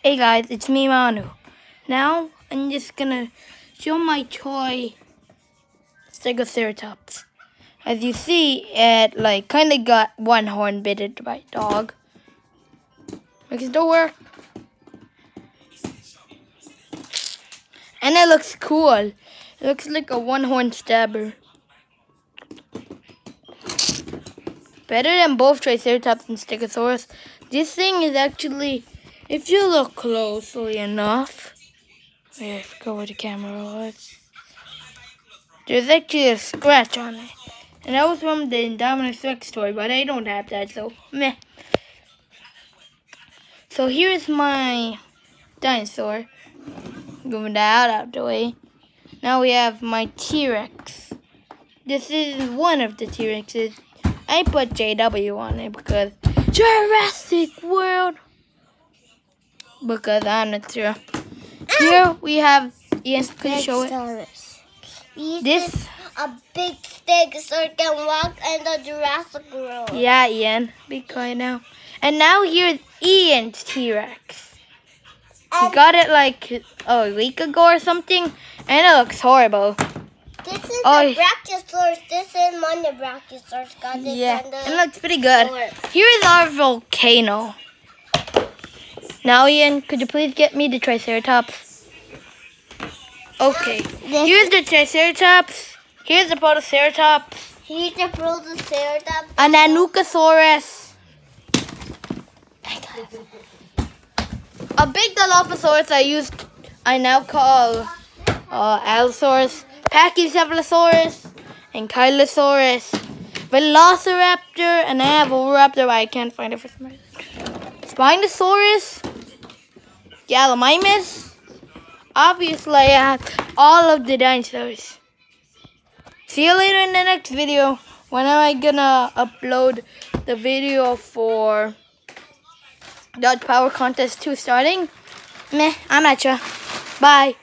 Hey guys, it's me Manu. Now I'm just gonna show my toy Stegoceratops. As you see, it like kinda got one horn bitted by a dog. It can still work. And it looks cool. It looks like a one horn stabber. Better than both Triceratops and Stegosaurus. This thing is actually, if you look closely enough, wait, I forgot where the camera was. There's actually a scratch on it. And that was from the Indominus Rex toy, but I don't have that, so meh. So here's my dinosaur. Moving that out of the way. Now we have my T-Rex. This is one of the T-Rexes. I put JW on it because Jurassic World. Because I'm not sure. Here we have yes, could you show it? This a big stegosaurus can walk in the Jurassic World. Yeah, Ian. Be quiet now. And now here's Ian's T-Rex. He got it like oh, a week ago or something, and it looks horrible. This is Oh, the Brachiosaurus. This is my Brachiosaurus. Got this Yeah, it looks pretty good. Here's our volcano. Now, Ian, could you please get me the Triceratops? Okay. Here's the Triceratops. Here's the Protoceratops. Here's the Protoceratops. A Nanucosaurus. A big Dilophosaurus I used, I now call uh, Allosaurus, Pachycephalosaurus, and Kylosaurus, Velociraptor, and I have Oviraptor, but I can't find it for some reason. Spinosaurus, Gallimimus. Obviously, I have all of the dinosaurs. See you later in the next video. When am I gonna upload the video for Dodge Power Contest 2 starting? Meh, I'm not sure. Bye.